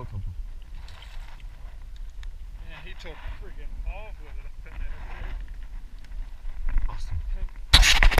hook him. Yeah, he took freaking off.